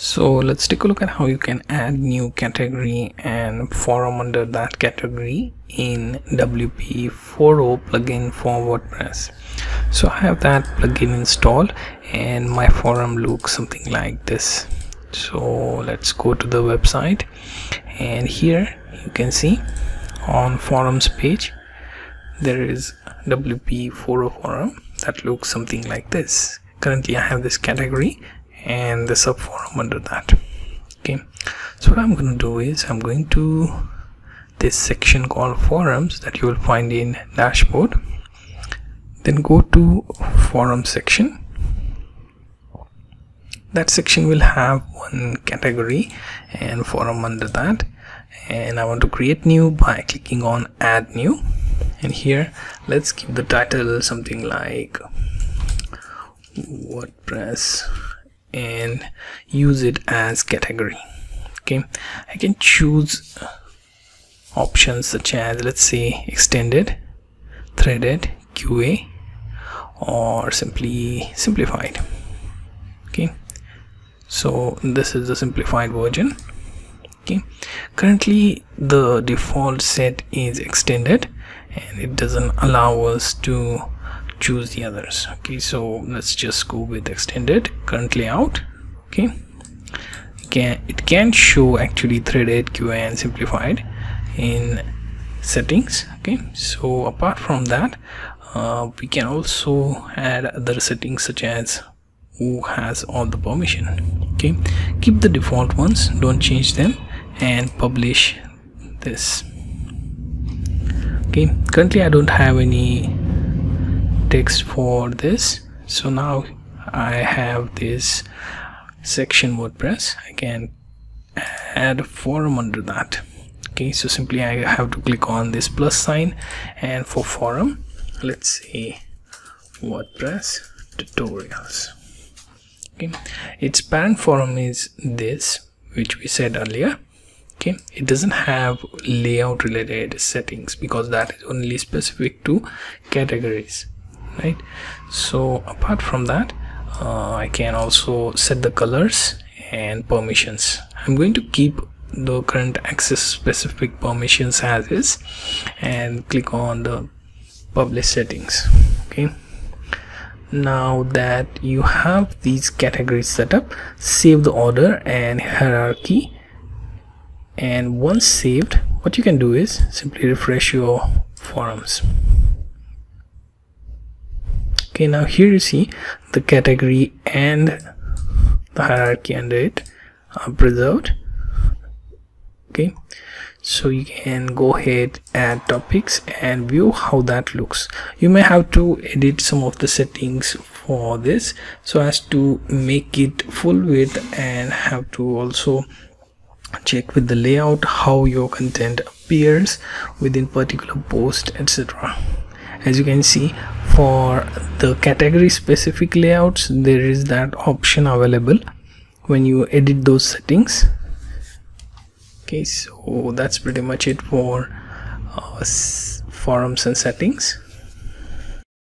so let's take a look at how you can add new category and forum under that category in wpForo plugin for WordPress. So I have that plugin installed and my forum looks something like this. So let's go to the website and here you can see on forums page there is wpForo forum that looks something like this. Currently I have this category and the subforum under that. Okay. So what I'm going to do is I'm going to this section called forums that you will find in dashboard. Then go to forum section. That section will have one category and forum under that. And I want to create new by clicking on add new. And here let's give the title something like WordPress and use it as category. Okay I can choose options such as let's say extended threaded QA or simply simplified. Okay so this is the simplified version. Okay currently the default set is extended and it doesn't allow us to choose the others. Okay so let's just go with extended current layout okay. Can it can show actually threaded QA and simplified in settings. Okay so apart from that uh, we can also add other settings such as who has all the permission. Okay keep the default ones don't change them and publish this. Okay currently I don't have any text for this. So now I have this section WordPress. I can add a forum under that. Okay so simply I have to click on this plus sign and for forum let's say WordPress tutorials. Okay its parent forum is this which we said earlier. Okay it doesn't have layout related settings because that is only specific to categories right? So apart from that uh, I can also set the colors and permissions. I'm going to keep the current access specific permissions as is and click on the publish settings okay? Now that you have these categories set up save the order and hierarchy. And once saved what you can do is simply refresh your forums okay now here you see the category and the hierarchy under it are preserved okay so you can go ahead add topics and view how that looks. You may have to edit some of the settings for this so as to make it full width and have to also check with the layout how your content appears within particular post etc as you can see for the category specific layouts there is that option available when you edit those settings. Okay so that's pretty much it for uh, forums and settings